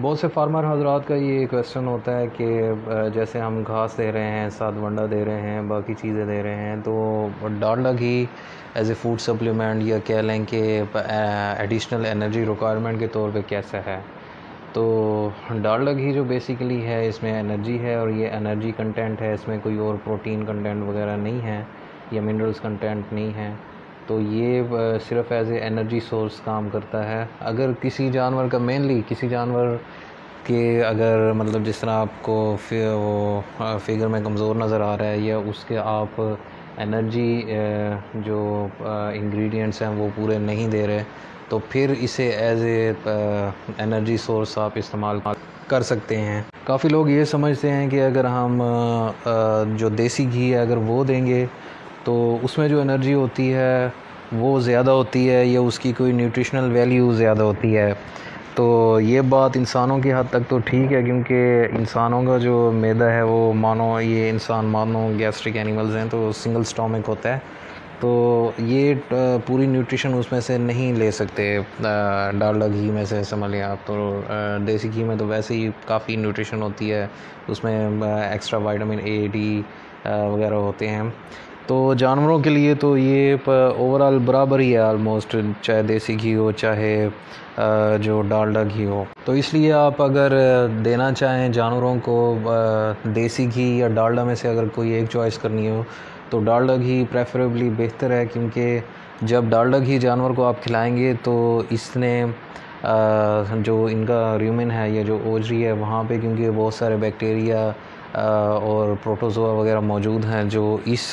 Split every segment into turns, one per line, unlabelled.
बहुत से फार्मर हजरात का ये क्वेश्चन होता है कि जैसे हम घास दे रहे हैं साथ वंडा दे रहे हैं, बाकी चीज़ें दे रहे हैं तो डालडा घी एज ए फ़ूड सप्लीमेंट या कह लें कि एडिशनल एनर्जी रिक्वायरमेंट के तौर पे कैसा है? तो डालडा घी जो बेसिकली है, इसमें एनर्जी है और ये एनर्जी कंटेंट है, इसमें कोई और प्रोटीन कंटेंट वगैरह नहीं है या मिनरल्स कंटेंट नहीं है। तो ये सिर्फ़ एज ए एनर्जी सोर्स काम करता है। अगर किसी जानवर का मेनली किसी जानवर के अगर मतलब जिस तरह आपको वो फिगर में कमज़ोर नज़र आ रहा है या उसके आप एनर्जी जो इंग्रेडिएंट्स हैं वो पूरे नहीं दे रहे तो फिर इसे एज एनर्जी सोर्स आप इस्तेमाल कर सकते हैं। काफ़ी लोग ये समझते हैं कि अगर हम जो देसी घी है अगर वो देंगे तो उसमें जो एनर्जी होती है वो ज़्यादा होती है, या उसकी कोई न्यूट्रिशनल वैल्यू ज़्यादा होती है। तो ये बात इंसानों की हद तक तो ठीक है, क्योंकि इंसानों का जो मैदा है, वो मानो ये इंसान, मानो गैस्ट्रिक एनिमल्स हैं तो सिंगल स्टोमिक होता है। तो ये पूरी न्यूट्रिशन उसमें से नहीं ले सकते। डालडा घी में से समझ लें आप तो देसी घी में तो वैसे ही काफ़ी न्यूट्रिशन होती है। उसमें एक्स्ट्रा वाइटामिन ए डी वगैरह होते हैं। तो जानवरों के लिए तो ये ओवरऑल बराबर ही है आलमोस्ट चाहे देसी घी हो, चाहे जो डालडा घी हो। तो इसलिए आप अगर देना चाहें जानवरों को देसी घी या डालडा में से अगर कोई एक चॉइस करनी हो तो डालडा घी प्रेफरेबली बेहतर है, क्योंकि जब डालडा घी जानवर को आप खिलाएँगे तो इसने जो इनका र्यूमिन है या जो ओजरी है, वहाँ पे क्योंकि बहुत सारे बैक्टीरिया और प्रोटोज़ोआ वगैरह मौजूद हैं जो इस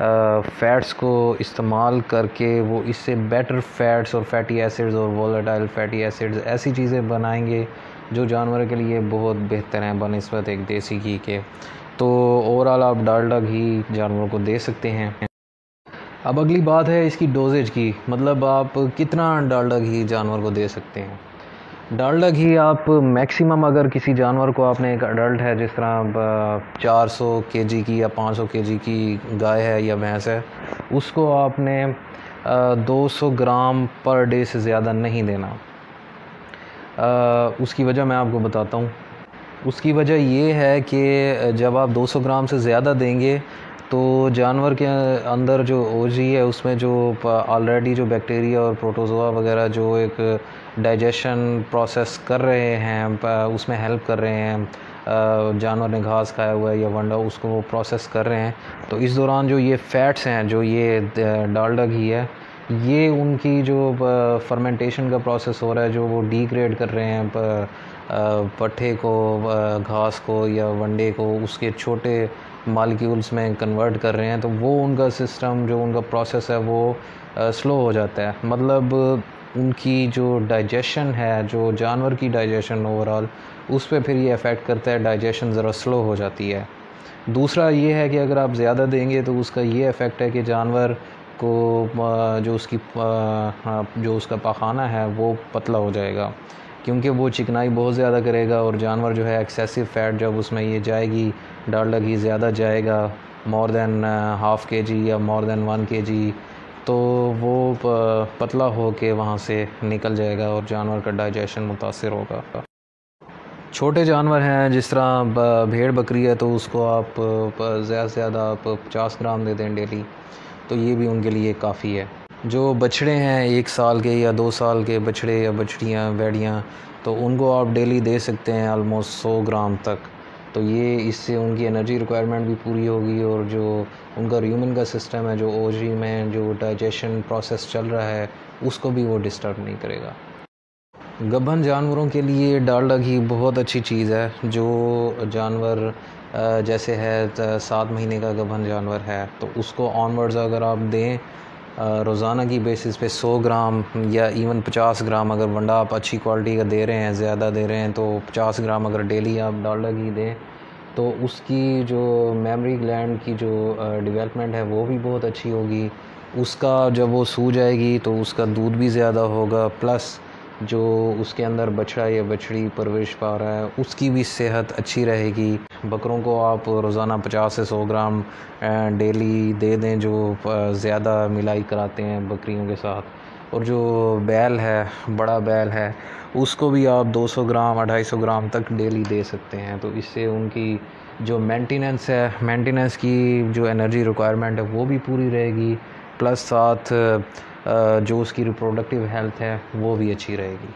फ़ैट्स को इस्तेमाल करके वो इससे बेटर फ़ैट्स और फैटी एसिड्स और वोलेटाइल फैटी एसिड्स ऐसी चीज़ें बनाएँगे जो जानवर के लिए बहुत बेहतर हैं बनस्बत एक देसी घी के। तो ओवरऑल आप डालडा घी जानवरों को दे सकते हैं। अब अगली बात है इसकी डोजेज की। मतलब आप कितना डालडा घी जानवर को दे सकते हैं? डालडा घी आप मैक्सिमम अगर किसी जानवर को आपने एक अडल्ट है, जिस तरह 400 केजी की या 500 केजी की गाय है या भैंस है, उसको आपने 200 ग्राम पर डे से ज़्यादा नहीं देना। उसकी वजह मैं आपको बताता हूँ। उसकी वजह ये है कि जब आप 200 ग्राम से ज़्यादा देंगे तो जानवर के अंदर जो ओजी है, उसमें जो ऑलरेडी जो बैक्टीरिया और प्रोटोज़ोआ वगैरह जो एक डाइजेशन प्रोसेस कर रहे हैं उसमें हेल्प कर रहे हैं जानवर ने घास खाया हुआ है या वंडा, उसको वो प्रोसेस कर रहे हैं। तो इस दौरान जो ये फ़ैट्स हैं, जो ये डालडा घी है ये उनकी जो फर्मेंटेशन का प्रोसेस हो रहा है, जो वो डीग्रेड कर रहे हैं पट्ठे को घास को या वंडे को, उसके छोटे मालिक्यूल्स में कन्वर्ट कर रहे हैं तो वो उनका सिस्टम जो उनका प्रोसेस है, वो स्लो हो जाता है। मतलब उनकी जो डाइजेशन है, जो जानवर की डाइजेशन ओवरऑल उस पर फिर ये अफेक्ट करता है डाइजेशन ज़रा स्लो हो जाती है। दूसरा ये है कि अगर आप ज़्यादा देंगे तो उसका ये इफ़ेक्ट है कि जानवर को जो उसकी जो उसका पखाना है, वो पतला हो जाएगा। क्योंकि वो चिकनाई बहुत ज़्यादा करेगा और जानवर जो है एक्सेसिव फ़ैट जब उसमें ये जाएगी डालडा घी ज़्यादा जाएगा मोर देन हाफ़ के जी या मोर देन वन के जी तो वो पतला हो के वहाँ से निकल जाएगा और जानवर का डाइजेशन मुतासर होगा। छोटे जानवर हैं, जिस तरह भेड़ बकरी है तो उसको आप ज़्यादा से ज़्यादा आप पचास ग्राम दे दें डेली तो ये भी उनके लिए काफ़ी है। जो बछड़े हैं एक साल के या दो साल के बछड़े या बछड़ियाँ, बैड़ियाँ तो उनको आप डेली दे सकते हैं आलमोस्ट सौ ग्राम तक। तो ये इससे उनकी एनर्जी रिक्वायरमेंट भी पूरी होगी और जो उनका र्यूमन का सिस्टम है, जो ओजी में जो डाइजेशन प्रोसेस चल रहा है, उसको भी वो डिस्टर्ब नहीं करेगा। गबन जानवरों के लिए डालडा घी बहुत अच्छी चीज़ है, जो जानवर जैसे है सात महीने का गबन जानवर है तो उसको ऑनवर्ड्स अगर आप दें रोज़ाना की बेसिस पे 100 ग्राम या इवन 50 ग्राम अगर वंडा आप अच्छी क्वालिटी का दे रहे हैं, ज़्यादा दे रहे हैं तो 50 ग्राम अगर डेली आप डॉलर की दें तो उसकी जो मेमोरी ग्लैंड की जो डेवलपमेंट है वो भी बहुत अच्छी होगी। उसका जब वो सू जाएगी तो उसका दूध भी ज़्यादा होगा प्लस जो उसके अंदर बछड़ा या बछड़ी परवरिश पा रहा है, उसकी भी सेहत अच्छी रहेगी। बकरों को आप रोज़ाना 50 से सौ ग्राम डेली दे दें जो ज़्यादा मिलाई कराते हैं बकरियों के साथ। और जो बैल है, बड़ा बैल है, उसको भी आप 200 ग्राम 250 ग्राम तक डेली दे सकते हैं। तो इससे उनकी जो मेंटेनेंस है, मेंटेनेंस की जो एनर्जी रिक्वायरमेंट है, वो भी पूरी रहेगी। प्लस साथ जो उसकी रिप्रोडक्टिव हेल्थ है वो भी अच्छी रहेगी।